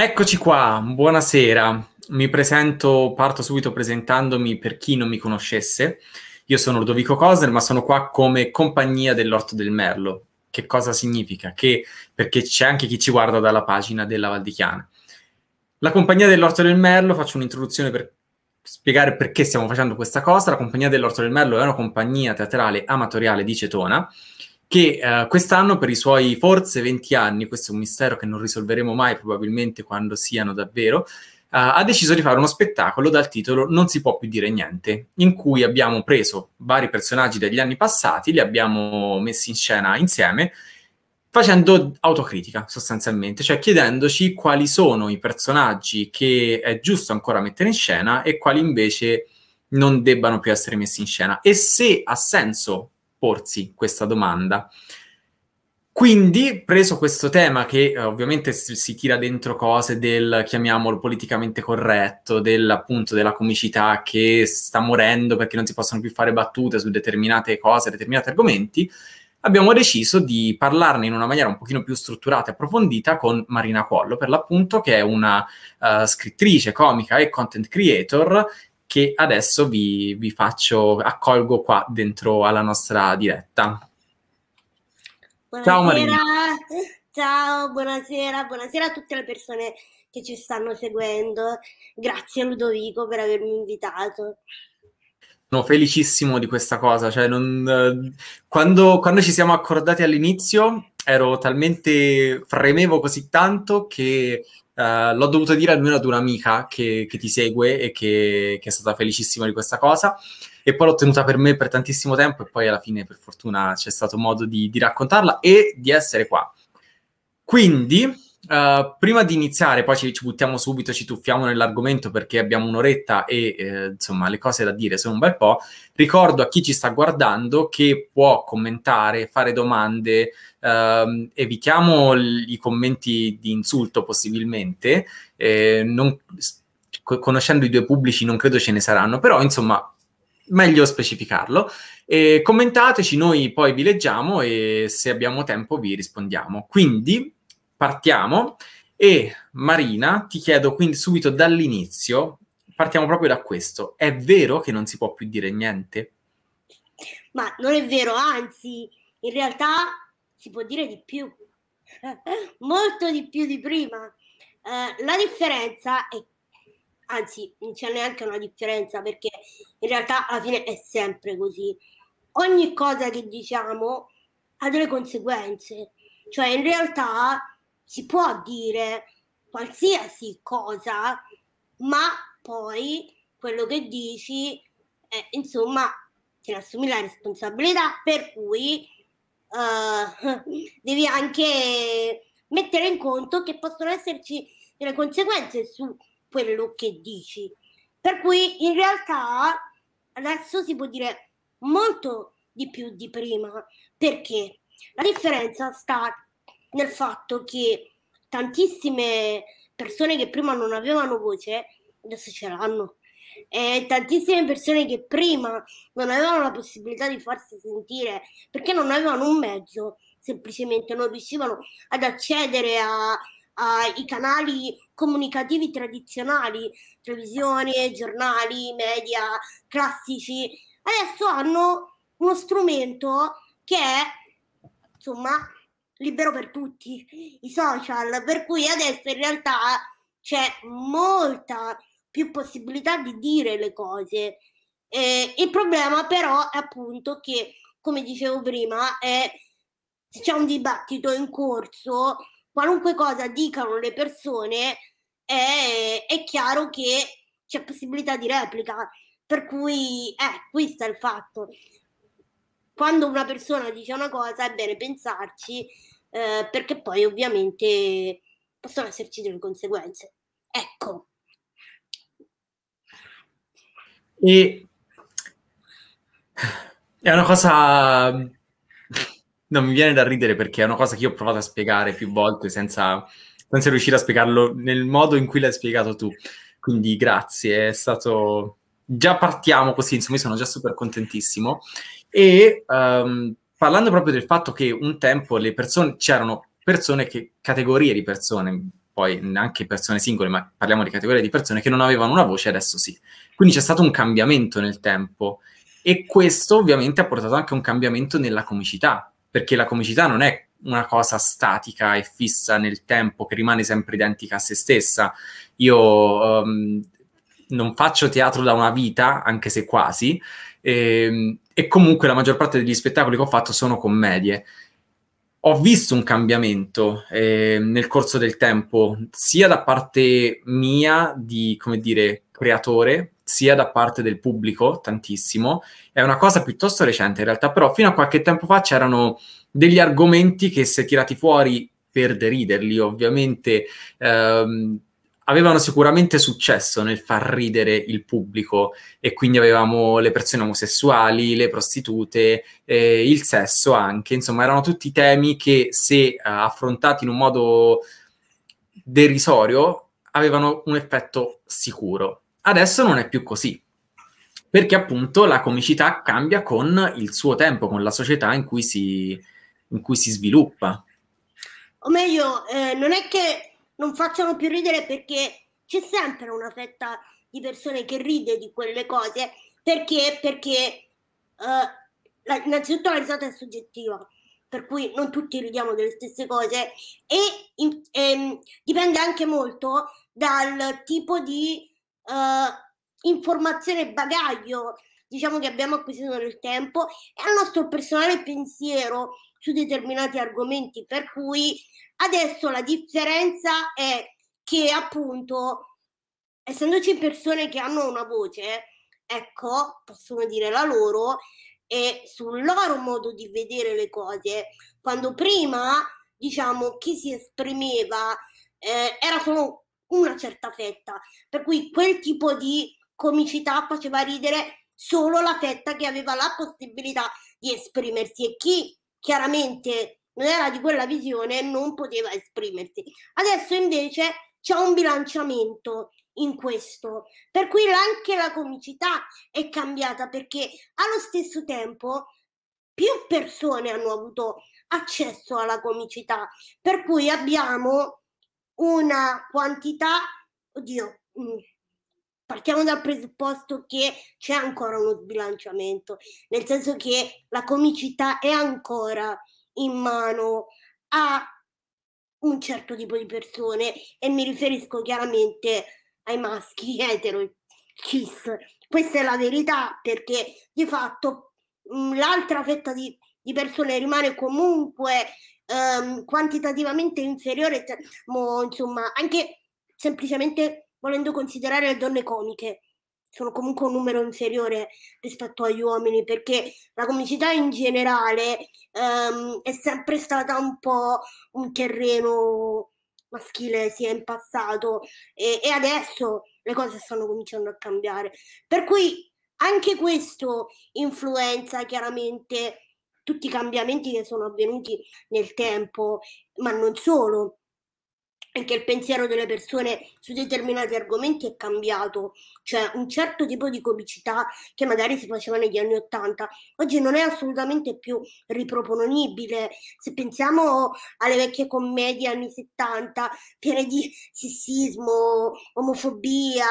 Eccoci qua, buonasera. Mi presento, parto subito presentandomi per chi non mi conoscesse. Io sono Ludovico Cosner, ma sono qua come compagnia dell'Orto del Merlo. Che cosa significa? Che, perché c'è anche chi ci guarda dalla pagina della Valdichiana. La compagnia dell'Orto del Merlo, faccio un'introduzione per spiegare perché stiamo facendo questa cosa. La compagnia dell'Orto del Merlo è una compagnia teatrale amatoriale di Cetona che eh, quest'anno per i suoi forse 20 anni, questo è un mistero che non risolveremo mai probabilmente quando siano davvero, eh, ha deciso di fare uno spettacolo dal titolo Non si può più dire niente, in cui abbiamo preso vari personaggi degli anni passati, li abbiamo messi in scena insieme, facendo autocritica sostanzialmente, cioè chiedendoci quali sono i personaggi che è giusto ancora mettere in scena e quali invece non debbano più essere messi in scena. E se ha senso porsi questa domanda. Quindi, preso questo tema che eh, ovviamente si, si, tira dentro cose del, chiamiamolo, politicamente corretto, del, appunto, della comicità che sta morendo perché non si possono più fare battute su determinate cose, determinati argomenti, abbiamo deciso di parlarne in una maniera un pochino più strutturata e approfondita con Marina Collo, per l'appunto, che è una uh, scrittrice, comica e content creator che adesso vi, vi faccio, accolgo qua dentro alla nostra diretta. Buonasera. Ciao Marina. Ciao, buonasera, buonasera a tutte le persone che ci stanno seguendo. Grazie Ludovico per avermi invitato. Sono felicissimo di questa cosa, cioè non, quando, quando ci siamo accordati all'inizio ero talmente, fremevo così tanto che Uh, l'ho dovuto dire almeno ad un'amica che, che ti segue e che, che, è stata felicissima di questa cosa. E poi l'ho tenuta per me per tantissimo tempo e poi alla fine, per fortuna, c'è stato modo di, di raccontarla e di essere qua. Quindi, Uh, prima di iniziare, poi ci, ci, buttiamo subito, ci tuffiamo nell'argomento perché abbiamo un'oretta e eh, insomma le cose da dire sono un bel po'. Ricordo a chi ci sta guardando che può commentare, fare domande, uh, evitiamo i commenti di insulto possibilmente. Eh, non, conoscendo i due pubblici non credo ce ne saranno, però insomma meglio specificarlo. E commentateci, noi poi vi leggiamo e se abbiamo tempo vi rispondiamo. Quindi partiamo e Marina, ti chiedo quindi subito dall'inizio, partiamo proprio da questo, è vero che non si può più dire niente? Ma non è vero, anzi, in realtà si può dire di più, molto di più di prima. Uh, la differenza è, anzi, non c'è neanche una differenza perché in realtà alla fine è sempre così. Ogni cosa che diciamo ha delle conseguenze, cioè in realtà si può dire qualsiasi cosa, ma poi quello che dici, eh, insomma, ne assumi la responsabilità, per cui uh, devi anche mettere in conto che possono esserci delle conseguenze su quello che dici. Per cui in realtà adesso si può dire molto di più di prima, perché la differenza sta nel fatto che tantissime persone che prima non avevano voce adesso ce l'hanno. E tantissime persone che prima non avevano la possibilità di farsi sentire perché non avevano un mezzo, semplicemente non riuscivano ad accedere ai canali comunicativi tradizionali, televisioni, giornali, media classici, adesso hanno uno strumento che è insomma libero per tutti, i social, per cui adesso in realtà c'è molta più possibilità di dire le cose. Eh, il problema però è appunto che, come dicevo prima, è, se c'è un dibattito in corso, qualunque cosa dicano le persone, è, è chiaro che c'è possibilità di replica. Per cui, eh, questo è il fatto quando una persona dice una cosa è bene pensarci eh, perché poi ovviamente possono esserci delle conseguenze. Ecco. E è una cosa... Non mi viene da ridere perché è una cosa che io ho provato a spiegare più volte senza, senza riuscire a spiegarlo nel modo in cui l'hai spiegato tu. Quindi grazie, è stato... Già partiamo così, insomma, io sono già super contentissimo. E um, parlando proprio del fatto che un tempo le persone, c'erano persone che, categorie di persone, poi neanche persone singole, ma parliamo di categorie di persone che non avevano una voce, adesso sì. Quindi c'è stato un cambiamento nel tempo e questo ovviamente ha portato anche un cambiamento nella comicità, perché la comicità non è una cosa statica e fissa nel tempo che rimane sempre identica a se stessa. Io um, non faccio teatro da una vita, anche se quasi, e, ehm, e comunque la maggior parte degli spettacoli che ho fatto sono commedie ho visto un cambiamento eh, nel corso del tempo, sia da parte mia di, come dire, creatore, sia da parte del pubblico, tantissimo. È una cosa piuttosto recente in realtà, però fino a qualche tempo fa c'erano degli argomenti che se tirati fuori per deriderli, ovviamente ehm, avevano sicuramente successo nel far ridere il pubblico e quindi avevamo le persone omosessuali, le prostitute, eh, il sesso anche, insomma erano tutti temi che se eh, affrontati in un modo derisorio avevano un effetto sicuro. Adesso non è più così, perché appunto la comicità cambia con il suo tempo, con la società in cui si, in cui si sviluppa. O meglio, eh, non è che non facciano più ridere perché c'è sempre una fetta di persone che ride di quelle cose perché, perché uh, la, innanzitutto la risata è soggettiva per cui non tutti ridiamo delle stesse cose e, in, e dipende anche molto dal tipo di uh, informazione bagaglio diciamo che abbiamo acquisito nel tempo e al nostro personale pensiero su determinati argomenti per cui Adesso la differenza è che appunto, essendoci persone che hanno una voce, ecco, possono dire la loro e sul loro modo di vedere le cose. Quando prima, diciamo, chi si esprimeva eh, era solo una certa fetta, per cui quel tipo di comicità faceva ridere solo la fetta che aveva la possibilità di esprimersi e chi chiaramente non era di quella visione non poteva esprimersi. Adesso invece c'è un bilanciamento in questo, per cui anche la comicità è cambiata perché allo stesso tempo più persone hanno avuto accesso alla comicità, per cui abbiamo una quantità, oddio, mm, partiamo dal presupposto che c'è ancora uno sbilanciamento, nel senso che la comicità è ancora in mano a un certo tipo di persone e mi riferisco chiaramente ai maschi etero cis. Questa è la verità perché di fatto mh, l'altra fetta di, di, persone rimane comunque um, quantitativamente inferiore, mo, insomma, anche semplicemente volendo considerare le donne comiche sono comunque un numero inferiore rispetto agli uomini perché la comicità in generale um, è sempre stata un po' un terreno maschile sia in passato e, e adesso le cose stanno cominciando a cambiare. Per cui anche questo influenza chiaramente tutti i cambiamenti che sono avvenuti nel tempo ma non solo anche il pensiero delle persone su determinati argomenti è cambiato, cioè un certo tipo di comicità che magari si faceva negli anni Ottanta, oggi non è assolutamente più riproponibile. Se pensiamo alle vecchie commedie anni 70, piene di sessismo, omofobia,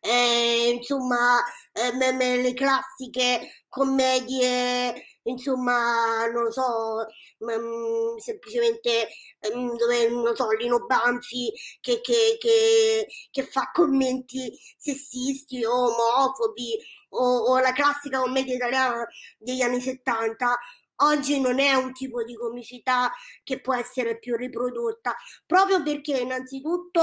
eh, insomma, eh, le classiche commedie insomma, non lo so, mh, mm, semplicemente mh, mm, dove, non so, Lino Banfi che, che, che, che, fa commenti sessisti o omofobi o, o la classica commedia italiana degli anni 70, oggi non è un tipo di comicità che può essere più riprodotta, proprio perché innanzitutto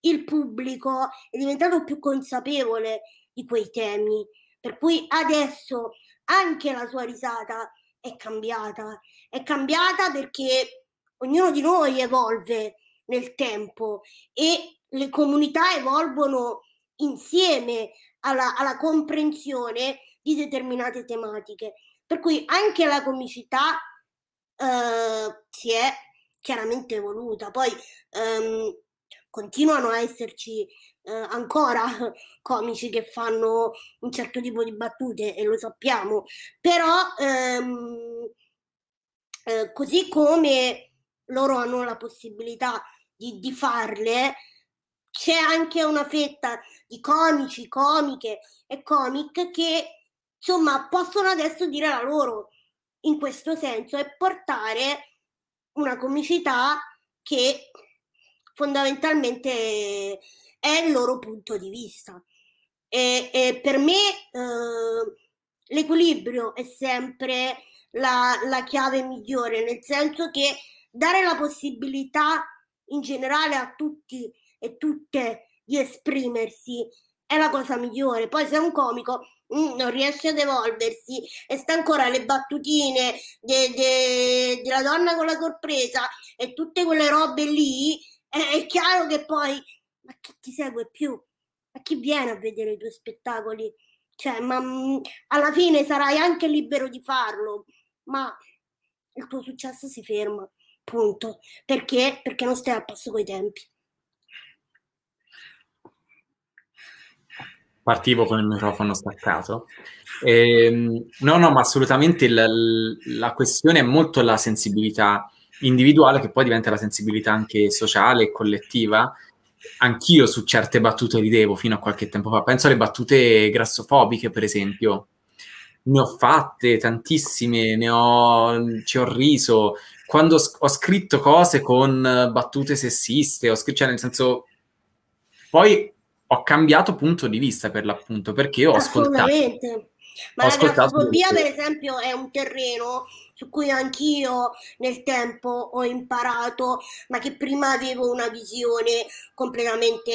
il pubblico è diventato più consapevole di quei temi. Per cui adesso anche la sua risata è cambiata. È cambiata perché ognuno di noi evolve nel tempo e le comunità evolvono insieme alla, alla comprensione di determinate tematiche. Per cui anche la comicità eh, si è chiaramente evoluta. Poi ehm, continuano a esserci eh, ancora comici che fanno un certo tipo di battute e lo sappiamo, però ehm, eh, così come loro hanno la possibilità di, di farle, c'è anche una fetta di comici, comiche e comic che insomma possono adesso dire la loro in questo senso e portare una comicità che fondamentalmente è il loro punto di vista. E, e per me eh, l'equilibrio è sempre la, la chiave migliore, nel senso che dare la possibilità in generale a tutti e tutte di esprimersi è la cosa migliore. Poi se un comico mm, non riesce ad evolversi e sta ancora le battutine de, de, della donna con la sorpresa e tutte quelle robe lì, è, è chiaro che poi ma chi ti segue più? Ma chi viene a vedere i tuoi spettacoli? Cioè, ma mm, alla fine sarai anche libero di farlo, ma il tuo successo si ferma, punto. Perché? Perché non stai al passo coi tempi. Partivo con il microfono staccato. Eh, no, no, ma assolutamente la, la questione è molto la sensibilità individuale che poi diventa la sensibilità anche sociale e collettiva anch'io su certe battute ridevo fino a qualche tempo fa. Penso alle battute grassofobiche, per esempio. Ne ho fatte tantissime, ne ho, ci ho riso. Quando ho scritto cose con battute sessiste, ho scritto, cioè nel senso, poi ho cambiato punto di vista per l'appunto, perché ho ascoltato. Ma ho la grafofobia, per esempio, è un terreno su cui anch'io nel tempo ho imparato, ma che prima avevo una visione completamente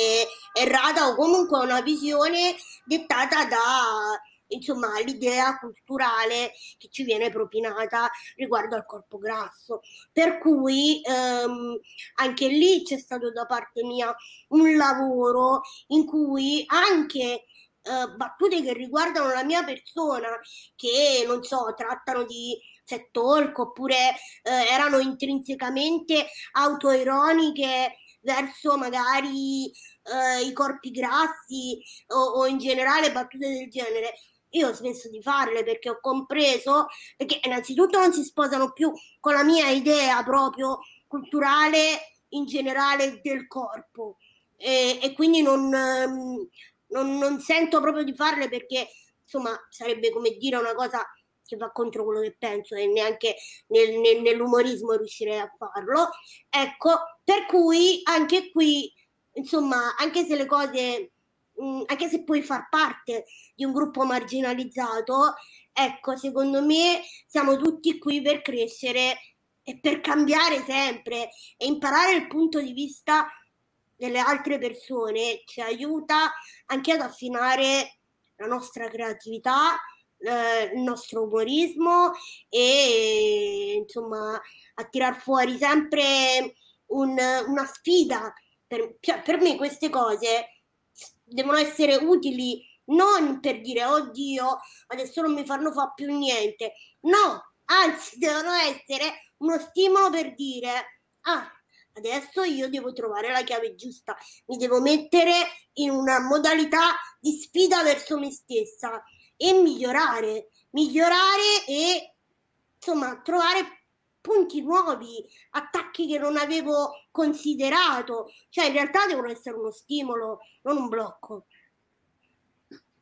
errata o comunque una visione dettata da insomma l'idea culturale che ci viene propinata riguardo al corpo grasso. Per cui ehm, anche lì c'è stato da parte mia un lavoro in cui anche eh, battute che riguardano la mia persona, che non so, trattano di set talk oppure eh, erano intrinsecamente autoironiche verso magari eh, i corpi grassi o, o in generale battute del genere. Io ho smesso di farle perché ho compreso, perché innanzitutto non si sposano più con la mia idea proprio culturale in generale del corpo. E, e quindi non, ehm, non, non, sento proprio di farle perché insomma sarebbe come dire una cosa che va contro quello che penso e neanche nel, nel, nell'umorismo riuscirei a farlo. Ecco, per cui anche qui, insomma, anche se le cose, mh, mm, anche se puoi far parte di un gruppo marginalizzato, ecco, secondo me siamo tutti qui per crescere e per cambiare sempre e imparare il punto di vista delle altre persone ci aiuta anche ad affinare la nostra creatività eh, il nostro umorismo e insomma a tirar fuori sempre un, una sfida. Per, cioè, per me queste cose devono essere utili non per dire oddio adesso non mi fanno fare più niente no anzi devono essere uno stimolo per dire ah adesso io devo trovare la chiave giusta mi devo mettere in una modalità di sfida verso me stessa e migliorare, migliorare e insomma trovare punti nuovi, attacchi che non avevo considerato, cioè in realtà devono essere uno stimolo, non un blocco.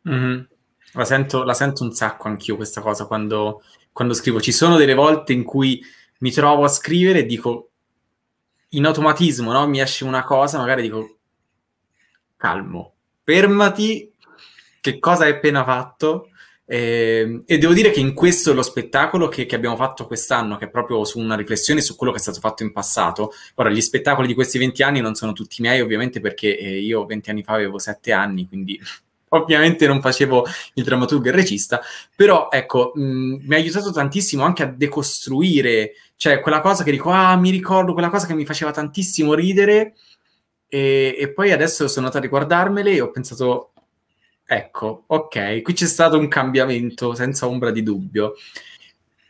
Mm-hmm. La, sento, la, sento, un sacco anch'io questa cosa quando, quando scrivo. Ci sono delle volte in cui mi trovo a scrivere e dico in automatismo, no? mi esce una cosa, magari dico calmo, fermati che cosa hai appena fatto. Eh, e devo dire che in questo lo spettacolo che, che, abbiamo fatto quest'anno, che è proprio su una riflessione su quello che è stato fatto in passato. Ora, gli spettacoli di questi 20 anni non sono tutti miei, ovviamente, perché eh, io 20 anni fa avevo 7 anni, quindi ovviamente non facevo il drammaturgo e il regista, però ecco, mh, mi ha aiutato tantissimo anche a decostruire, cioè quella cosa che dico, ah, mi ricordo quella cosa che mi faceva tantissimo ridere. E, e poi adesso sono andato a riguardarmele e ho pensato, Ecco, ok, qui c'è stato un cambiamento senza ombra di dubbio.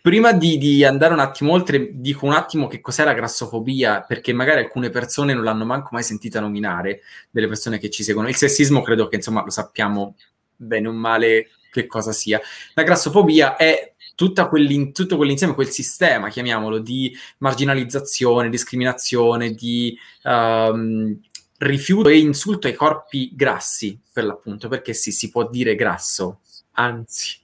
Prima di, di, andare un attimo oltre, dico un attimo che cos'è la grassofobia, perché magari alcune persone non l'hanno manco mai sentita nominare, delle persone che ci seguono. Il sessismo credo che insomma lo sappiamo bene o male che cosa sia. La grassofobia è tutto quell'insieme, quel sistema, chiamiamolo, di marginalizzazione, discriminazione, di um, rifiuto e insulto ai corpi grassi, per l'appunto, perché sì, si può dire grasso, anzi,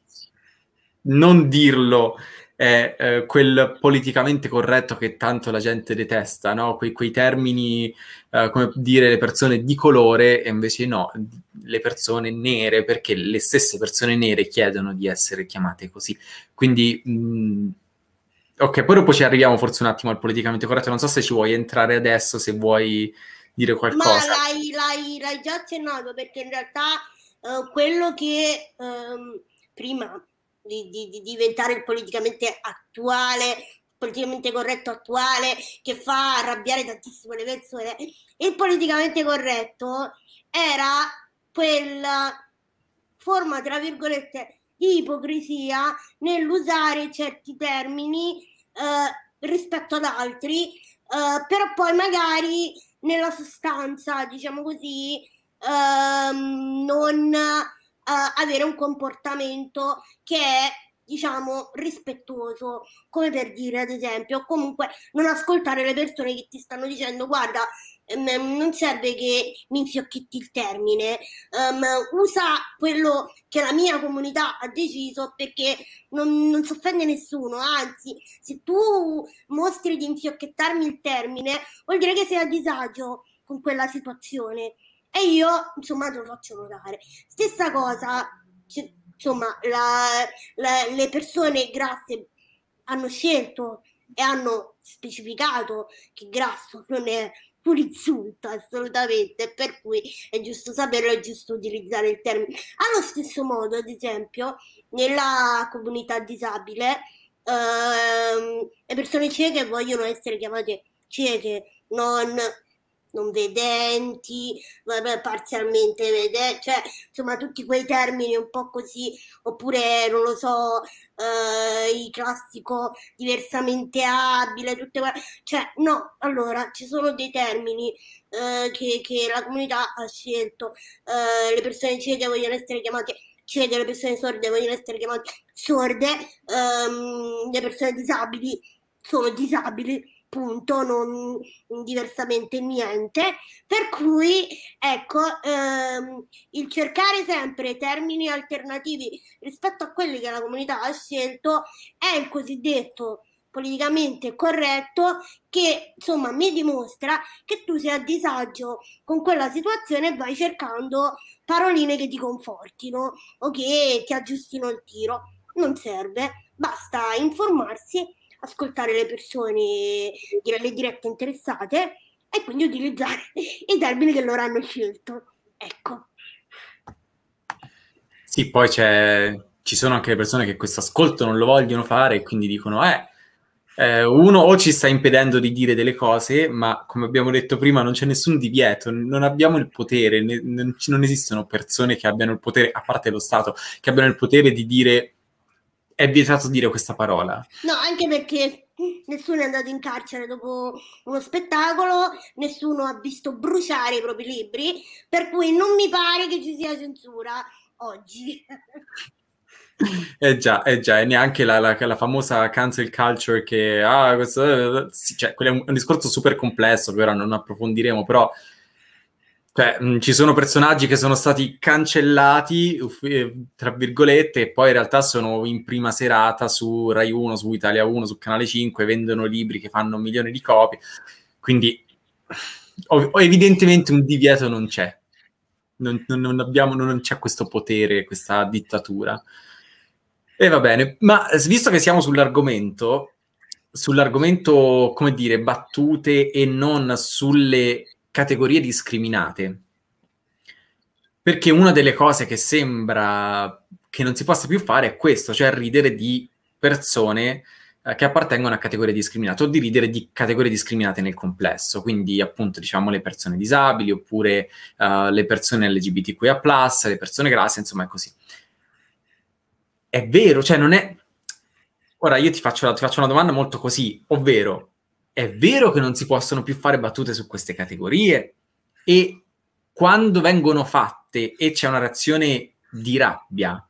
non dirlo è eh, quel politicamente corretto che tanto la gente detesta, no? Que- quei termini, eh, come dire, le persone di colore, e invece no, le persone nere, perché le stesse persone nere chiedono di essere chiamate così. Quindi, mh, mm, ok, poi dopo ci arriviamo forse un attimo al politicamente corretto, non so se ci vuoi entrare adesso, se vuoi dire qualcosa. Ma l'hai, l'hai, l'hai già accennato, perché in realtà uh, quello che um, prima di, di, di diventare il politicamente attuale, politicamente corretto attuale, che fa arrabbiare tantissimo le persone, il politicamente corretto era quella forma, tra virgolette, di ipocrisia nell'usare certi termini eh, rispetto ad altri, eh, però poi magari nella sostanza, diciamo così, ehm, non uh, avere un comportamento che è diciamo rispettoso. Come per dire ad esempio comunque non ascoltare le persone che ti stanno dicendo guarda um, non serve che mi infiocchetti il termine um, usa quello che la mia comunità ha deciso perché non, non si offende nessuno. Anzi se tu mostri di infiocchettarmi il termine vuol dire che sei a disagio con quella situazione. E io insomma te lo faccio notare. Stessa cosa, insomma, la, la, le persone grasse hanno scelto e hanno specificato che grasso non è un insulto assolutamente, per cui è giusto saperlo, è giusto utilizzare il termine. Allo stesso modo, ad esempio, nella comunità disabile, ehm, le persone cieche vogliono essere chiamate cieche, non non vedenti, parzialmente vedenti, cioè insomma tutti quei termini un po' così, oppure non lo so, eh, il classico diversamente abile, tutte quelle, cioè no, allora ci sono dei termini eh, che, che, la comunità ha scelto, eh, le persone cieche vogliono essere chiamate cieche, le persone sorde vogliono essere chiamate sorde, ehm, le persone disabili sono disabili punto, non diversamente niente. Per cui, ecco, ehm, il cercare sempre termini alternativi rispetto a quelli che la comunità ha scelto è il cosiddetto politicamente corretto che insomma mi dimostra che tu sei a disagio con quella situazione e vai cercando paroline che ti confortino o che ti aggiustino il tiro. Non serve, basta informarsi ascoltare le persone, le dirette interessate e quindi utilizzare i termini che loro hanno scelto. Ecco. Sì, poi ci sono anche le persone che questo ascolto non lo vogliono fare e quindi dicono, eh, eh, uno o ci sta impedendo di dire delle cose, ma come abbiamo detto prima non c'è nessun divieto, non abbiamo il potere, ne, non, non esistono persone che abbiano il potere, a parte lo Stato, che abbiano il potere di dire è vietato dire questa parola. No, anche perché nessuno è andato in carcere dopo uno spettacolo, nessuno ha visto bruciare i propri libri, per cui non mi pare che ci sia censura oggi. Eh già, eh già, e neanche la, la, la, famosa cancel culture che, ah, questo, cioè, quello è un, un discorso super complesso, che ora non approfondiremo, però cioè, mh, ci sono personaggi che sono stati cancellati, eh, tra virgolette, e poi in realtà sono in prima serata su Rai 1, su Italia 1, su Canale 5, vendono libri che fanno milioni di copie. Quindi, ov- evidentemente un divieto non c'è. Non, non, abbiamo, non c'è questo potere, questa dittatura. E va bene, ma visto che siamo sull'argomento, sull'argomento, come dire, battute e non sulle categorie discriminate. Perché una delle cose che sembra che non si possa più fare è questo, cioè ridere di persone eh, che appartengono a categorie discriminate o di ridere di categorie discriminate nel complesso, quindi appunto diciamo le persone disabili oppure uh, le persone LGBTQIA+, le persone grasse, insomma è così. È vero, cioè non è... Ora io ti faccio, ti faccio una domanda molto così, ovvero è vero che non si possono più fare battute su queste categorie e quando vengono fatte e c'è una reazione di rabbia,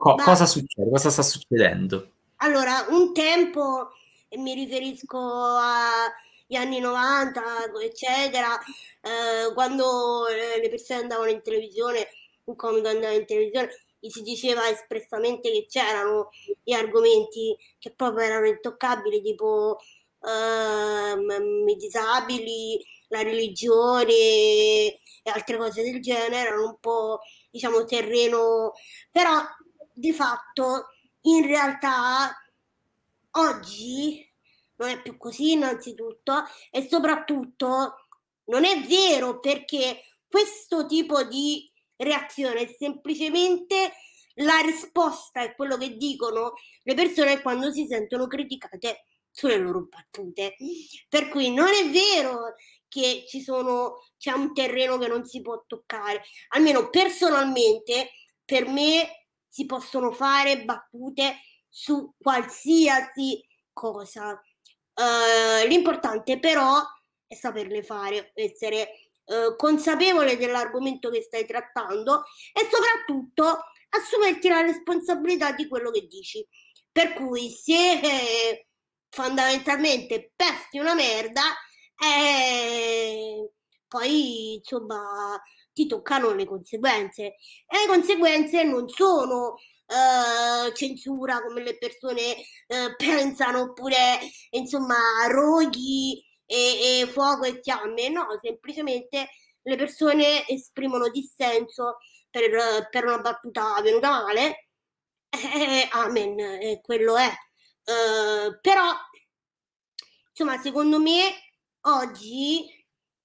Co- Ma, cosa succede? Cosa sta succedendo? Allora, un tempo, e mi riferisco agli anni 90, eccetera, eh, quando le persone andavano in televisione, un comico andava in televisione, si diceva espressamente che c'erano gli argomenti che proprio erano intoccabili, tipo eh, i disabili, la religione e altre cose del genere, erano un po' diciamo terreno, però di fatto in realtà oggi non è più così innanzitutto e soprattutto non è vero perché questo tipo di reazione è semplicemente la risposta è quello che dicono le persone quando si sentono criticate sulle loro battute. Per cui non è vero che ci sono, c'è un terreno che non si può toccare. Almeno personalmente, per me si possono fare battute su qualsiasi cosa. Uh, l'importante però è saperle fare, essere uh, consapevole dell'argomento che stai trattando e soprattutto assumerti la responsabilità di quello che dici. Per cui se eh, fondamentalmente pesti una merda, eh, poi insomma ti toccano le conseguenze. E le conseguenze non sono uh, censura come le persone uh, pensano, oppure insomma roghi e, e fuoco e fiamme, no, semplicemente le persone esprimono dissenso per, per una battuta venuta male. Eh, amen, eh, quello è. Uh, però, insomma, secondo me oggi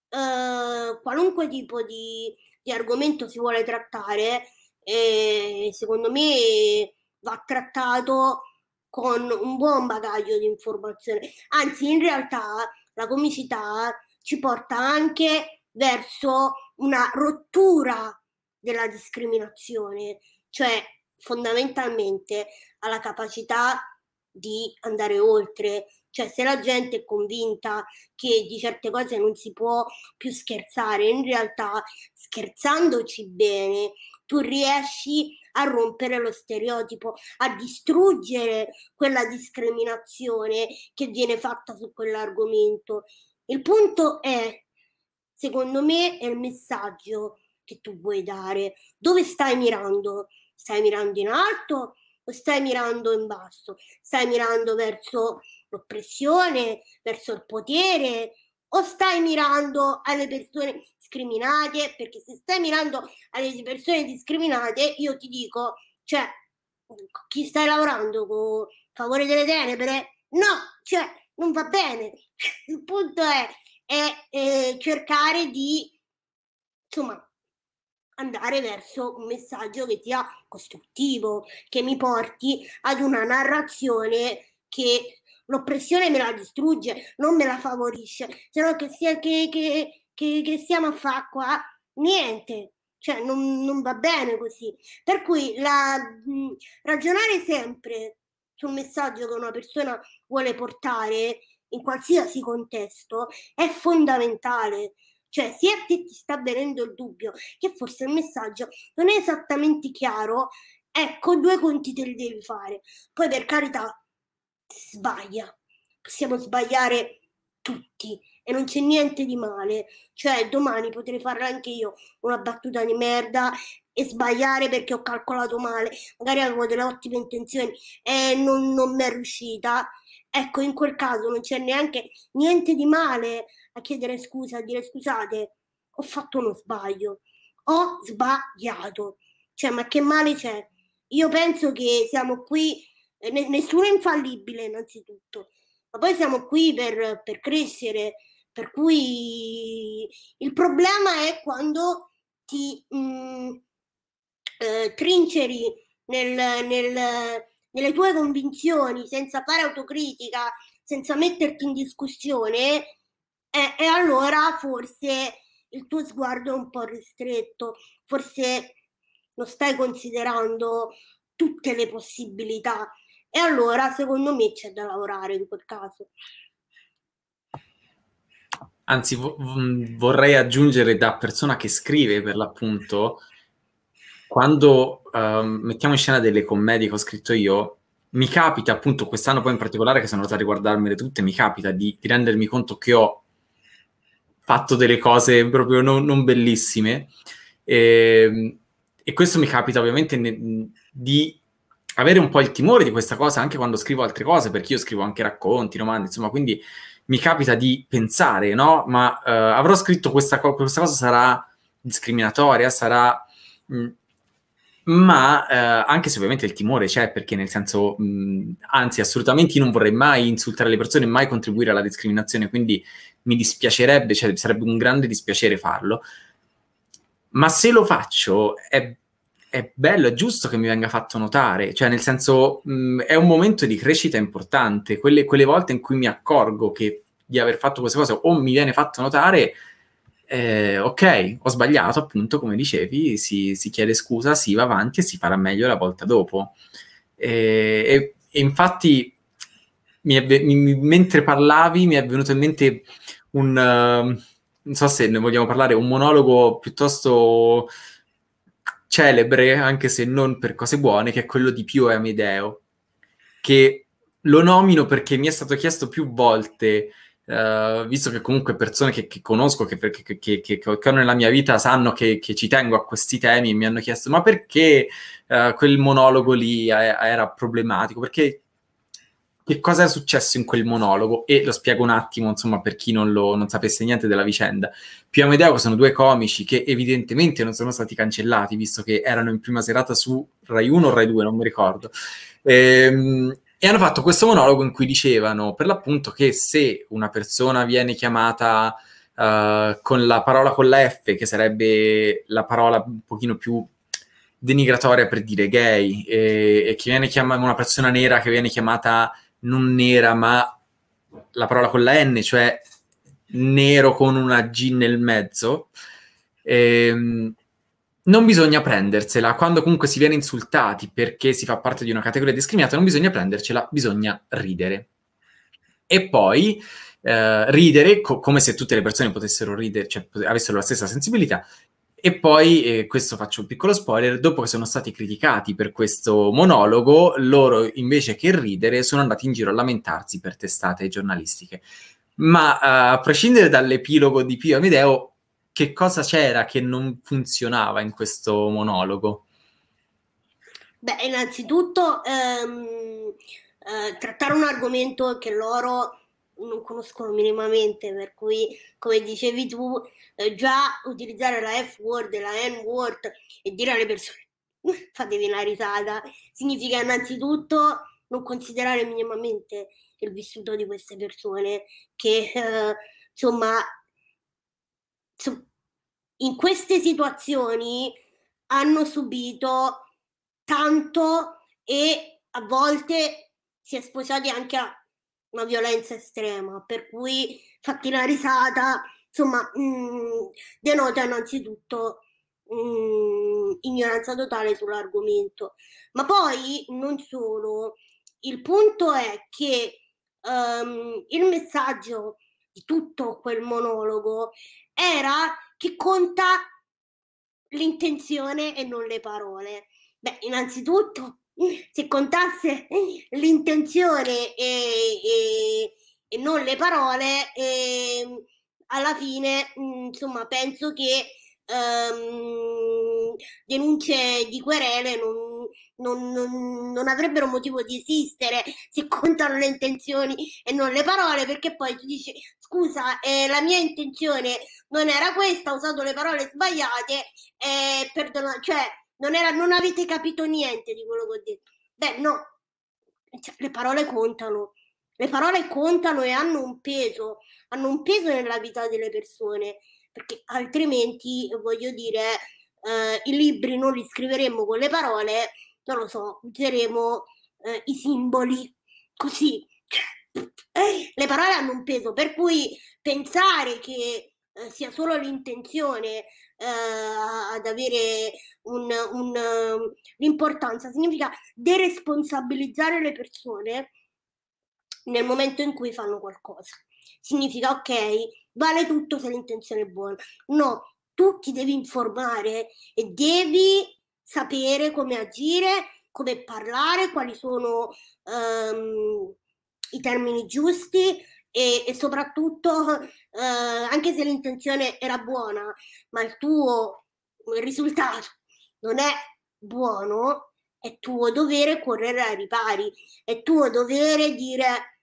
uh, qualunque tipo di, di, argomento si vuole trattare, eh, secondo me va trattato con un buon bagaglio di informazione. Anzi, in realtà la comicità ci porta anche verso una rottura della discriminazione, cioè fondamentalmente alla capacità di andare oltre, cioè se la gente è convinta che di certe cose non si può più scherzare, in realtà scherzandoci bene tu riesci a rompere lo stereotipo, a distruggere quella discriminazione che viene fatta su quell'argomento. Il punto è, secondo me, è il messaggio che tu vuoi dare. Dove stai mirando? Stai mirando in alto o stai mirando in basso? Stai mirando verso l'oppressione, verso il potere o stai mirando alle persone discriminate? Perché se stai mirando alle persone discriminate, io ti dico, cioè, chi stai lavorando con favore delle tenebre? No, cioè, non va bene. Il punto è, è, è cercare di, insomma, andare verso un messaggio che sia costruttivo, che mi porti ad una narrazione che l'oppressione me la distrugge, non me la favorisce, se no che, sia, che, che, che, che stiamo a fare qua, niente, cioè non, non, va bene così. Per cui la, mh, ragionare sempre sul messaggio che una persona vuole portare in qualsiasi contesto è fondamentale. Cioè, se a te ti sta venendo il dubbio che forse il messaggio non è esattamente chiaro, ecco, due conti te li devi fare. Poi, per carità, sbaglia. Possiamo sbagliare tutti e non c'è niente di male. Cioè, domani potrei fare anche io una battuta di merda e sbagliare perché ho calcolato male. Magari avevo delle ottime intenzioni e non, non mi è riuscita. Ecco, in quel caso non c'è neanche niente di male a chiedere scusa, a dire scusate, ho fatto uno sbaglio, ho sbagliato. Cioè, ma che male c'è? Io penso che siamo qui, eh, nessuno è infallibile innanzitutto, ma poi siamo qui per, per crescere, per cui il problema è quando ti mh, mm, eh, trinceri nel, nel, nelle tue convinzioni senza fare autocritica, senza metterti in discussione e, e allora forse il tuo sguardo è un po' ristretto, forse non stai considerando tutte le possibilità e allora secondo me c'è da lavorare in quel caso. Anzi, vo- vorrei aggiungere da persona che scrive per l'appunto, quando uh, mettiamo in scena delle commedie che ho scritto io, mi capita appunto quest'anno poi in particolare che sono andato a riguardarmele tutte, mi capita di, di rendermi conto che ho fatto delle cose proprio non, non bellissime e, ehm, e, questo mi capita ovviamente ne, di avere un po' il timore di questa cosa anche quando scrivo altre cose, perché io scrivo anche racconti, romanzi, insomma, quindi mi capita di pensare, no? Ma uh, avrò scritto questa, co- questa cosa sarà discriminatoria, sarà... Mh, mm, ma eh, anche se ovviamente il timore c'è, perché nel senso, mh, anzi, assolutamente io non vorrei mai insultare le persone, mai contribuire alla discriminazione, quindi mi dispiacerebbe, cioè sarebbe un grande dispiacere farlo. Ma se lo faccio, è, è bello, è giusto che mi venga fatto notare, cioè nel senso, mh, è un momento di crescita importante. Quelle, quelle volte in cui mi accorgo che di aver fatto queste cose o mi viene fatto notare, eh, ok, ho sbagliato, appunto, come dicevi, si, si, chiede scusa, si va avanti e si farà meglio la volta dopo. E, e, e infatti, mi è, mi, mentre parlavi, mi è venuto in mente un... Uh, non so se ne vogliamo parlare, un monologo piuttosto celebre, anche se non per cose buone, che è quello di Pio e Amedeo, che lo nomino perché mi è stato chiesto più volte Uh, visto che comunque persone che, che conosco, che, che, che, ho nella mia vita, sanno che, ci tengo a questi temi e mi hanno chiesto ma perché uh, quel monologo lì era problematico? Perché che cosa è successo in quel monologo? E lo spiego un attimo, insomma, per chi non, lo, non sapesse niente della vicenda. Pio e Amedeo sono due comici che evidentemente non sono stati cancellati, visto che erano in prima serata su Rai 1 o Rai 2, non mi ricordo. Ehm, e hanno fatto questo monologo in cui dicevano per l'appunto che se una persona viene chiamata uh, con la parola con la F, che sarebbe la parola un pochino più denigratoria per dire gay, e, e che viene chiamata una persona nera che viene chiamata non nera, ma la parola con la N, cioè nero con una G nel mezzo, ehm, non bisogna prendersela. Quando comunque si viene insultati perché si fa parte di una categoria discriminata, non bisogna prendercela, bisogna ridere. E poi eh, ridere co- come se tutte le persone potessero ridere, cioè avessero la stessa sensibilità. E poi, eh, questo faccio un piccolo spoiler, dopo che sono stati criticati per questo monologo, loro invece che ridere sono andati in giro a lamentarsi per testate giornalistiche. Ma uh, a prescindere dall'epilogo di Pio Amedeo, che cosa c'era che non funzionava in questo monologo? Beh, innanzitutto ehm, eh, trattare un argomento che loro non conoscono minimamente, per cui, come dicevi tu, eh, già utilizzare la F-word e la N-word e dire alle persone fatevi una risata, significa innanzitutto non considerare minimamente il vissuto di queste persone che, eh, insomma, in queste situazioni hanno subito tanto e a volte si è sposati anche a una violenza estrema, per cui fatti la risata, insomma, mh, mm, denota innanzitutto mh, mm, ignoranza totale sull'argomento. Ma poi non solo, il punto è che um, il messaggio di tutto quel monologo era che conta l'intenzione e non le parole. Beh, innanzitutto, se contasse l'intenzione e, e, e non le parole, eh, alla fine, insomma, penso che ehm, denunce di querele non, non, non, non, avrebbero motivo di esistere se contano le intenzioni e non le parole, perché poi tu dici scusa, eh, la mia intenzione non era questa, ho usato le parole sbagliate, eh, perdona, cioè non, era, non avete capito niente di quello che ho detto. Beh, no, cioè, le parole contano. Le parole contano e hanno un peso, hanno un peso nella vita delle persone perché altrimenti, voglio dire, eh, i libri non li scriveremmo con le parole, non lo so, useremo eh, i simboli, così. le parole hanno un peso, per cui pensare che eh, sia solo l'intenzione eh, ad avere un, un, l'importanza significa deresponsabilizzare le persone nel momento in cui fanno qualcosa. Significa, ok, vale tutto se l'intenzione è buona. No, tu ti devi informare e devi sapere come agire, come parlare, quali sono um, i termini giusti e, e soprattutto, uh, anche se l'intenzione era buona, ma il tuo il risultato non è buono, è tuo dovere correre ai ripari, è tuo dovere dire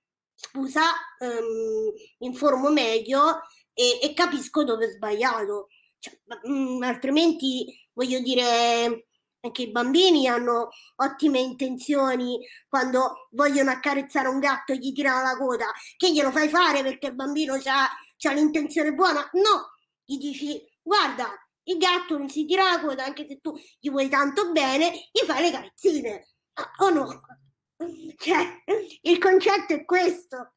scusa, um, informo meglio e, e, capisco dove ho sbagliato. Cioè, mh, mm, altrimenti, voglio dire, anche i bambini hanno ottime intenzioni quando vogliono accarezzare un gatto e gli tirano la coda. Che glielo fai fare perché il bambino ha l'intenzione buona? No, gli dici guarda, il gatto non si tira la coda anche se tu gli vuoi tanto bene, gli fai le carezzine. O oh no? Cioè, il concetto è questo.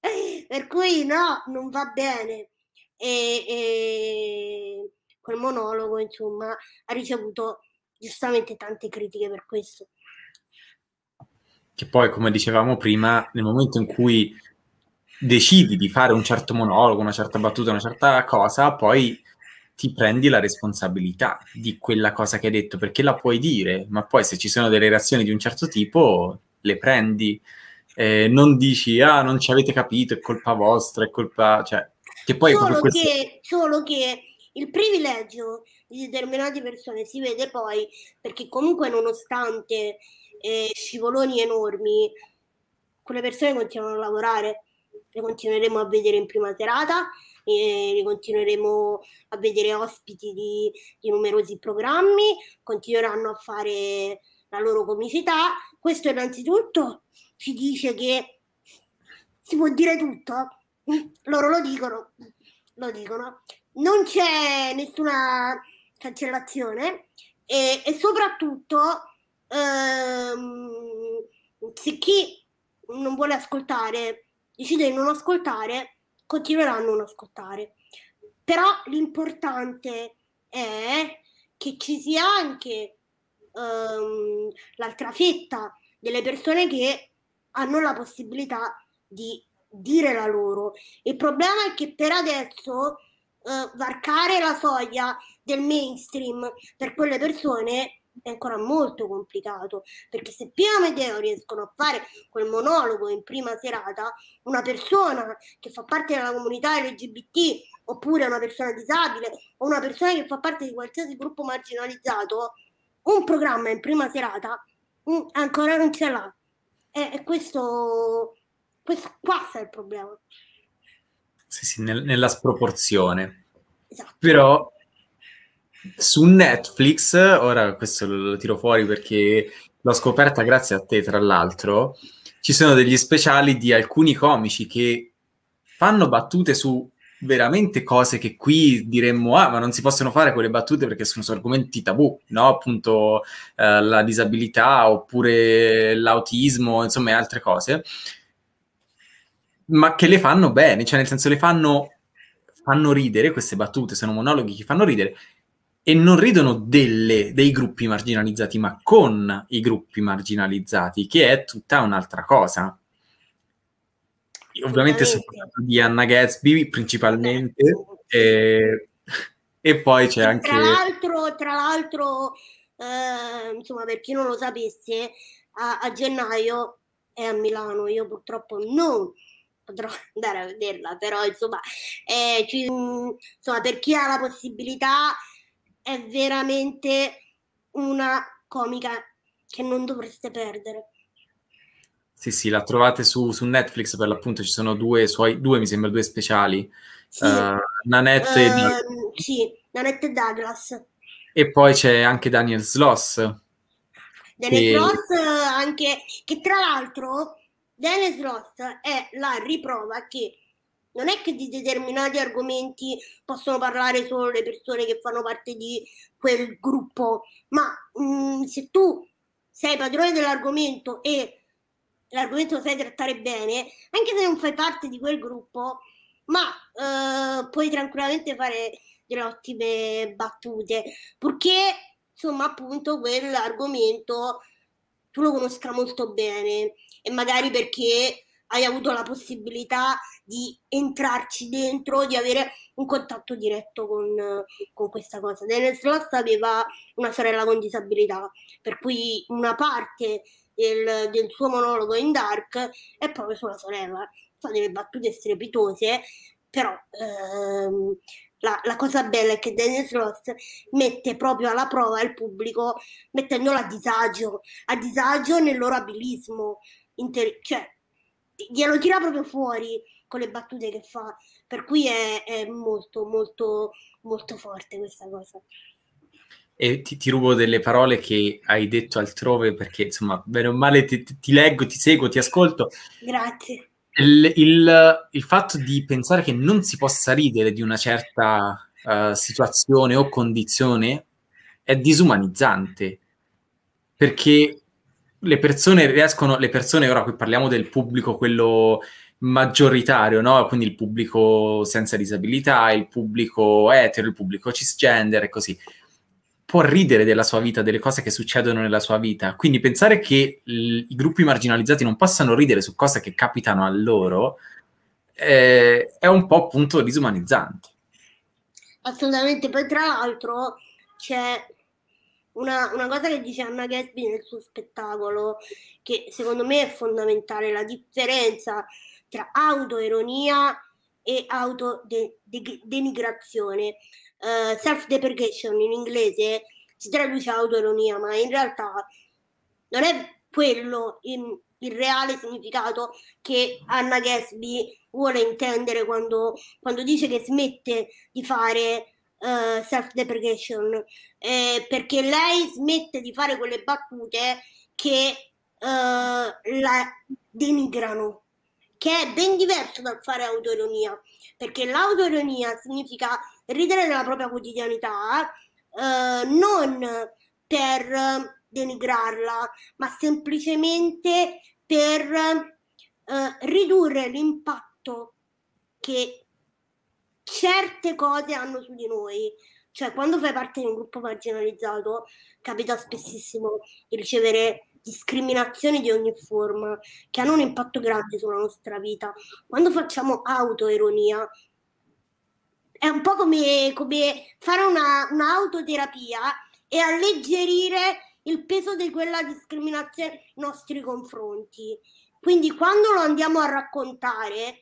Per cui no, non va bene. E, e quel monologo, insomma, ha ricevuto giustamente tante critiche per questo. Che poi, come dicevamo prima, nel momento in cui decidi di fare un certo monologo, una certa battuta, una certa cosa, poi ti prendi la responsabilità di quella cosa che hai detto, perché la puoi dire, ma poi se ci sono delle reazioni di un certo tipo, le prendi. Eh, non dici, ah, non ci avete capito, è colpa vostra, è colpa... Cioè, che poi solo, questo... che, solo che il privilegio di determinate persone si vede poi perché comunque nonostante eh, scivoloni enormi, quelle persone continuano a lavorare, le continueremo a vedere in prima serata, e li continueremo a vedere ospiti di, di numerosi programmi, continueranno a fare la loro comicità. Questo innanzitutto ci dice che si può dire tutto, loro lo dicono, lo dicono. Non c'è nessuna cancellazione e, e soprattutto ehm, se chi non vuole ascoltare decide di non ascoltare continueranno a non ascoltare. Però l'importante è che ci sia anche um, l'altra fetta delle persone che hanno la possibilità di dire la loro. Il problema è che per adesso uh, varcare la soglia del mainstream per quelle persone è ancora molto complicato perché se Pio Medeo riescono a fare quel monologo in prima serata, una persona che fa parte della comunità LGBT oppure una persona disabile o una persona che fa parte di qualsiasi gruppo marginalizzato, un programma in prima serata mh, mm, ancora non ce l'ha. E, e questo, questo qua è il problema. Sì, sì, nel, nella sproporzione. Esatto. Però su Netflix, ora questo lo tiro fuori perché l'ho scoperta grazie a te, tra l'altro, ci sono degli speciali di alcuni comici che fanno battute su veramente cose che qui diremmo, ah, ma non si possono fare quelle battute perché sono, sono argomenti tabù, no? Appunto eh, la disabilità oppure l'autismo, insomma, altre cose, ma che le fanno bene, cioè nel senso le fanno, fanno ridere, queste battute sono monologhi che fanno ridere, e non ridono delle, dei gruppi marginalizzati, ma con i gruppi marginalizzati, che è tutta un'altra cosa. Ovviamente sto parlando di Anna Gatsby principalmente, e, e poi c'è anche... Tra l'altro, tra l'altro eh, insomma, per chi non lo sapesse, a, a gennaio è a Milano, io purtroppo non potrò andare a vederla, però insomma, eh, ci, insomma per chi ha la possibilità è veramente una comica che non dovreste perdere. Sì, sì, la trovate su, su Netflix per l'appunto, ci sono due suoi, due mi sembra, due speciali. Sì. Uh, Nanette, uh, e ehm, sì, Nanette e Douglas. E poi c'è anche Daniel Sloss. Daniel che... Sloss anche, che tra l'altro Daniel Sloss è la riprova che non è che di determinati argomenti possono parlare solo le persone che fanno parte di quel gruppo, ma mh, mm, se tu sei padrone dell'argomento e l'argomento lo sai trattare bene, anche se non fai parte di quel gruppo, ma eh, puoi tranquillamente fare delle ottime battute, purché insomma appunto quell'argomento tu lo conosca molto bene e magari perché hai avuto la possibilità di entrarci dentro, di avere un contatto diretto con, con questa cosa. Daniel Sloss aveva una sorella con disabilità, per cui una parte del, del suo monologo in Dark è proprio sulla sorella. Fa delle battute strepitose, però ehm, la, la, cosa bella è che Daniel Sloss mette proprio alla prova il pubblico mettendolo a disagio, a disagio nel loro abilismo, inter- cioè glielo tira proprio fuori con le battute che fa, per cui è, è molto molto molto forte questa cosa. E ti, ti, rubo delle parole che hai detto altrove perché insomma, bene o male ti, ti leggo, ti seguo, ti ascolto. Grazie. Il, il, il, fatto di pensare che non si possa ridere di una certa uh, situazione o condizione è disumanizzante perché le persone riescono, le persone, ora qui parliamo del pubblico, quello maggioritario, no? quindi il pubblico senza disabilità, il pubblico etero, il pubblico cisgender e così, può ridere della sua vita, delle cose che succedono nella sua vita. Quindi pensare che l- i gruppi marginalizzati non possano ridere su cose che capitano a loro eh, è un po' appunto disumanizzante. Assolutamente, poi tra l'altro c'è una, una, cosa che dice Anna Gatsby nel suo spettacolo, che secondo me è fondamentale, la differenza tra autoironia e autodenigrazione. Uh, self-deprecation in inglese si traduce autoironia, ma in realtà non è quello il, il reale significato che Anna Gatsby vuole intendere quando, quando dice che smette di fare uh, self-deprecation, eh, perché lei smette di fare quelle battute che uh, la denigrano, che è ben diverso dal fare autoironia, perché l'autoironia significa ridere della propria quotidianità, uh, non per denigrarla, ma semplicemente per uh, ridurre l'impatto che certe cose hanno su di noi. Cioè, quando fai parte di un gruppo marginalizzato, capita spessissimo di ricevere discriminazioni di ogni forma che hanno un impatto grande sulla nostra vita. Quando facciamo autoironia, è un po' come, come fare una, un'autoterapia e alleggerire il peso di quella discriminazione nei nostri confronti. Quindi quando lo andiamo a raccontare,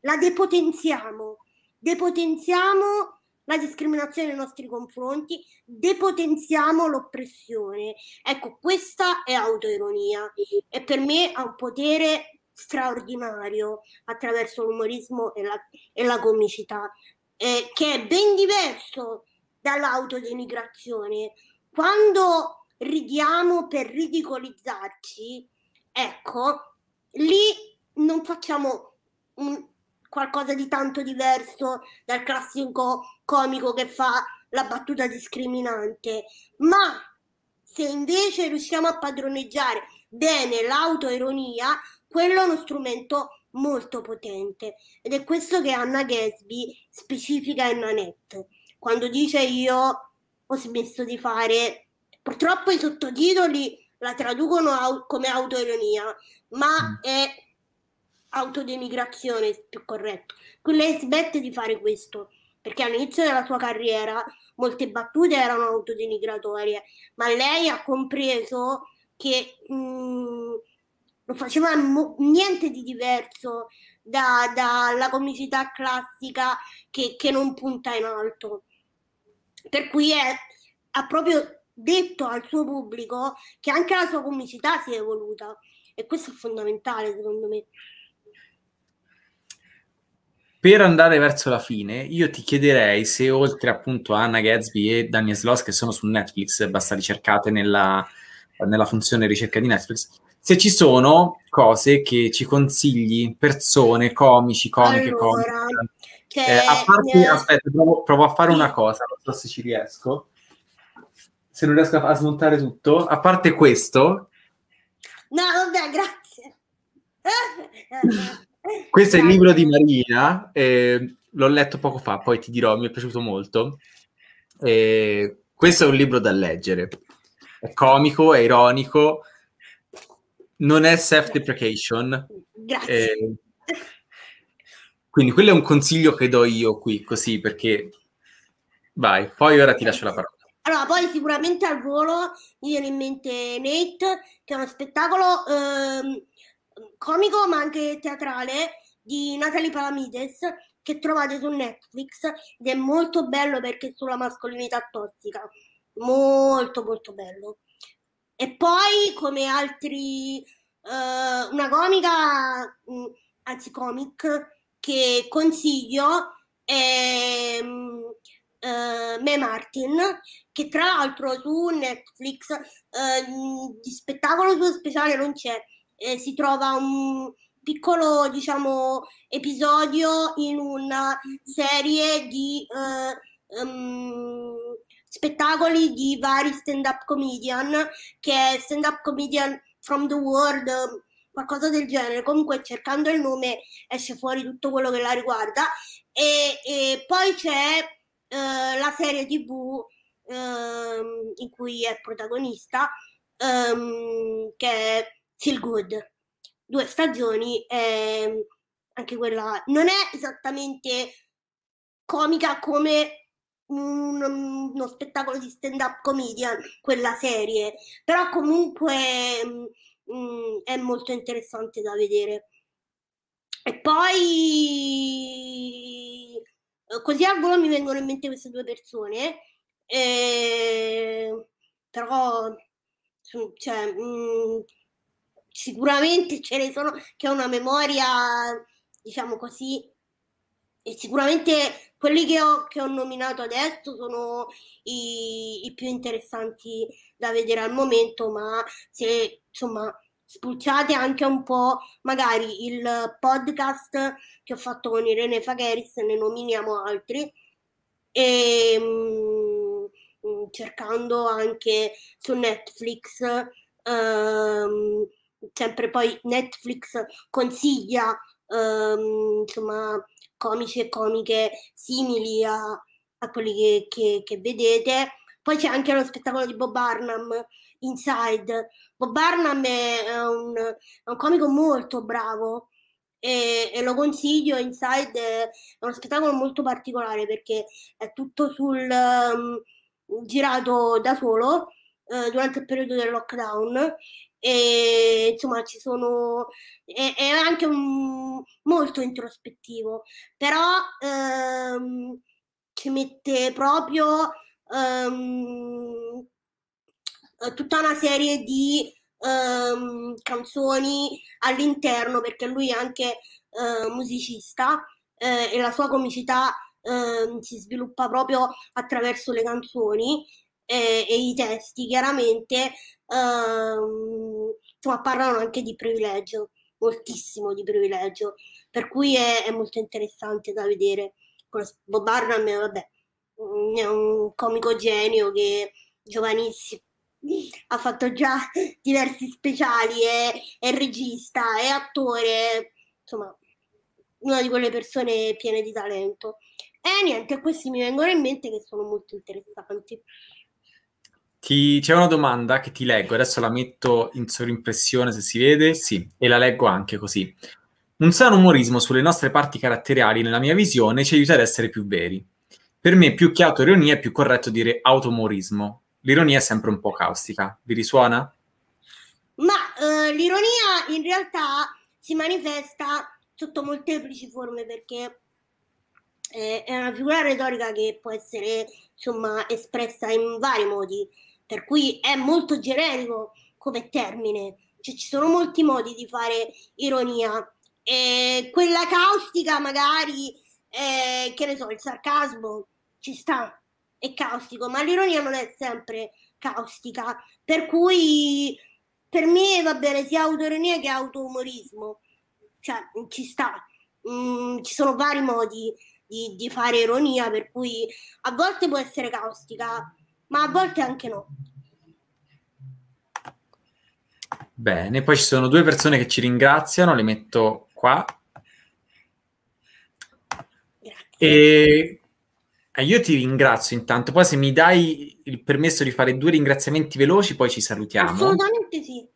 la depotenziamo depotenziamo la discriminazione nei nostri confronti, depotenziamo l'oppressione. Ecco, questa è autoironia e per me ha un potere straordinario attraverso l'umorismo e la, e la comicità, eh, che è ben diverso dall'autodenigrazione. Quando ridiamo per ridicolizzarci, ecco, lì non facciamo un, qualcosa di tanto diverso dal classico comico che fa la battuta discriminante, ma se invece riusciamo a padroneggiare bene l'autoironia, quello è uno strumento molto potente ed è questo che Anna Gatsby specifica in Nanette quando dice io ho smesso di fare purtroppo i sottotitoli la traducono au- come autoironia ma mm. è autodenigrazione più corretto. Lei smette di fare questo perché all'inizio della sua carriera molte battute erano autodenigratorie, ma lei ha compreso che mh, mm, non faceva mo- niente di diverso dalla da comicità classica che, che, non punta in alto. Per cui è, ha proprio detto al suo pubblico che anche la sua comicità si è evoluta e questo è fondamentale secondo me. Per andare verso la fine, io ti chiederei se oltre appunto a Anna Gatsby e Daniel Sloss che sono su Netflix, basta ricercate nella, nella funzione ricerca di Netflix, se ci sono cose che ci consigli, persone, comici, comiche, allora, comiche. Che, eh, a parte, eh, aspetta, provo, provo, a fare una cosa, non so se ci riesco. Se non riesco a, a smontare tutto, a parte questo. No, vabbè, grazie. Questo è il libro di Marina, eh, l'ho letto poco fa, poi ti dirò, mi è piaciuto molto. Eh, questo è un libro da leggere, è comico, è ironico, non è self-deprecation. Grazie. Eh, quindi quello è un consiglio che do io qui, così, perché... Vai, poi ora ti lascio la parola. Allora, poi sicuramente al volo mi viene in mente Nate, che è uno spettacolo eh, comico ma anche teatrale di Natalie Palamides che trovate su Netflix ed è molto bello perché è sulla mascolinità tossica. Molto molto bello. E poi come altri eh, una comica, mh, anzi comic che consiglio è uh, Me Martin, che tra l'altro su Netflix uh, di spettacolo suo speciale non c'è, eh, si trova un piccolo diciamo episodio in una serie di uh, um, spettacoli di vari stand-up comedian che è stand-up comedian from the world qualcosa del genere. Comunque cercando il nome esce fuori tutto quello che la riguarda. E, e poi c'è eh, la serie tv ehm, in cui è protagonista ehm, che è Feel Good. Due stagioni eh, anche quella non è esattamente comica come un, uno spettacolo di stand up comedian quella serie. Però comunque mh, mm, è molto interessante da vedere. E poi Così al volo mi vengono in mente queste due persone, eh, però cioè, mh, mm, sicuramente ce ne sono che ho una memoria, diciamo così, e sicuramente quelli che ho, che ho nominato adesso sono i, i, più interessanti da vedere al momento, ma se insomma spulciate anche un po' magari il podcast che ho fatto con Irene Fagheris, ne nominiamo altri, e mh, mm, cercando anche su Netflix, um, sempre poi Netflix consiglia um, insomma comici e comiche simili a, a quelli che, che, che vedete. Poi c'è anche lo spettacolo di Bob Barnum Inside. Bob Barnum è un, è un comico molto bravo e, e, lo consiglio. Inside è uno spettacolo molto particolare perché è tutto sul um, girato da solo uh, durante il periodo del lockdown e insomma ci sono è, è anche un, molto introspettivo. Però um, ci mette proprio um, eh, tutta una serie di um, canzoni all'interno perché lui è anche uh, musicista uh, e la sua comicità uh, si sviluppa proprio attraverso le canzoni e, e i testi chiaramente uh, insomma parlano anche di privilegio moltissimo di privilegio per cui è, è molto interessante da vedere Bob Barnum vabbè è un comico genio che giovanissimo ha fatto già diversi speciali, è, è regista, è attore, insomma, una di quelle persone piene di talento. E niente, questi mi vengono in mente che sono molto interessanti. Ti, c'è una domanda che ti leggo, adesso la metto in sovrimpressione se si vede, sì, e la leggo anche così. Un sano umorismo sulle nostre parti caratteriali, nella mia visione, ci aiuta ad essere più veri. Per me, più che autoironia, è più corretto dire automorismo l'ironia è sempre un po' caustica. Vi risuona? Ma eh, l'ironia in realtà si manifesta sotto molteplici forme perché eh, è una figura retorica che può essere insomma espressa in vari modi, per cui è molto generico come termine. Cioè, ci sono molti modi di fare ironia. E quella caustica, magari, eh, che ne so, il sarcasmo ci sta, è caustico, ma l'ironia non è sempre caustica, per cui per me va bene sia autoironia che autoumorismo, cioè ci sta, mm, ci sono vari modi di, di fare ironia, per cui a volte può essere caustica, ma a volte anche no. Bene, poi ci sono due persone che ci ringraziano, le metto qua. Grazie. E eh, io ti ringrazio intanto, poi se mi dai il permesso di fare due ringraziamenti veloci, poi ci salutiamo. Assolutamente sì.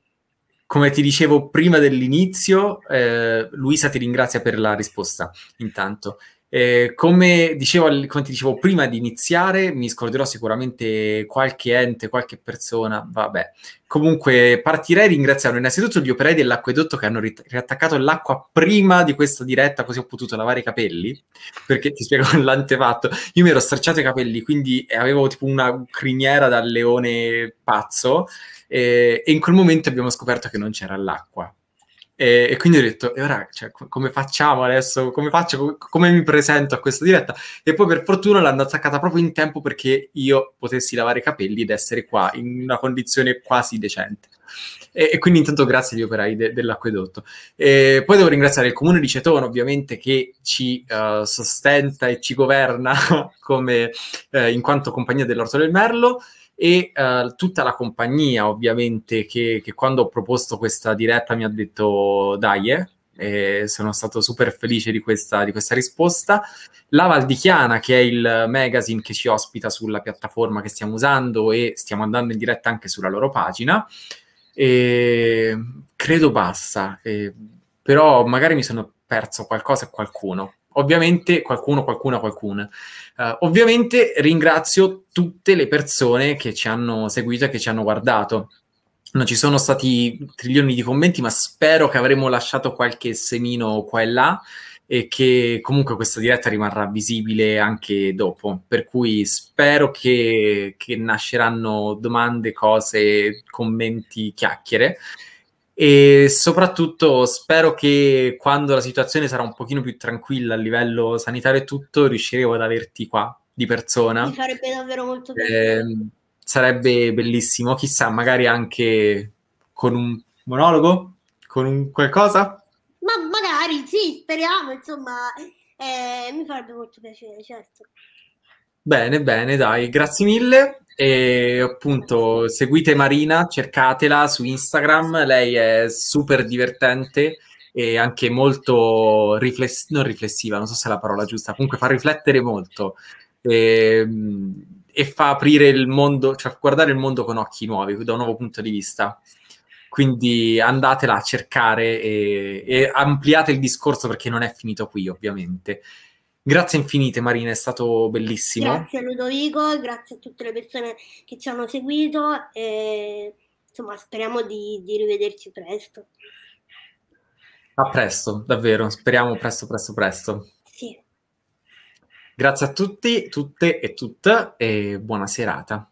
come ti dicevo prima dell'inizio, eh, Luisa ti ringrazia per la risposta, intanto. Eh, come, dicevo, come ti dicevo prima di iniziare, mi scorderò sicuramente qualche ente, qualche persona, vabbè. Comunque partirei ringraziando innanzitutto gli operai dell'acquedotto che hanno riattaccato l'acqua prima di questa diretta, così ho potuto lavare i capelli, perché ti spiego l'antefatto. Io mi ero stracciato i capelli, quindi avevo tipo una criniera da leone pazzo, e, e in quel momento abbiamo scoperto che non c'era l'acqua e, e, quindi ho detto, e ora cioè, come facciamo adesso? Come faccio? Come mi presento a questa diretta? E poi per fortuna l'hanno attaccata proprio in tempo perché io potessi lavare i capelli ed essere qua in una condizione quasi decente. E, e quindi intanto grazie agli operai de, dell'acquedotto. E poi devo ringraziare il comune di Cetone, ovviamente, che ci uh, sostenta e ci governa come uh, in quanto compagnia dell'Orto del Merlo e uh, tutta la compagnia ovviamente che, che, quando ho proposto questa diretta mi ha detto dai eh, e sono stato super felice di questa, di questa risposta. La Valdichiana, che è il magazine che ci ospita sulla piattaforma che stiamo usando e stiamo andando in diretta anche sulla loro pagina. E credo basta, e, però magari mi sono perso qualcosa e qualcuno. Ovviamente qualcuno, qualcuna, qualcuna. Uh, ovviamente ringrazio tutte le persone che ci hanno seguito e che ci hanno guardato. Non ci sono stati trilioni di commenti, ma spero che avremo lasciato qualche semino qua e là e che comunque questa diretta rimarrà visibile anche dopo. Per cui spero che, che nasceranno domande, cose, commenti, chiacchiere e soprattutto spero che quando la situazione sarà un pochino più tranquilla a livello sanitario e tutto, riusciremo ad averti qua di persona. Mi farebbe davvero molto piacere. Eh, sarebbe bellissimo, chissà, magari anche con un monologo, con un qualcosa? Ma magari, sì, speriamo, insomma, eh, mi farebbe molto piacere, certo. Bene, bene, dai, grazie mille. E appunto seguite Marina, cercatela su Instagram, lei è super divertente e anche molto rifless- non riflessiva, non so se è la parola giusta, comunque fa riflettere molto e, e fa aprire il mondo, cioè guardare il mondo con occhi nuovi, da un nuovo punto di vista. Quindi andatela a cercare e, e ampliate il discorso perché non è finito qui, ovviamente. Grazie infinite Marina, è stato bellissimo. Grazie a Ludovico, grazie a tutte le persone che ci hanno seguito e insomma speriamo di, di rivederci presto. A presto, davvero, speriamo presto, presto, presto. Sì. Grazie a tutti, tutte e tutte e buona serata.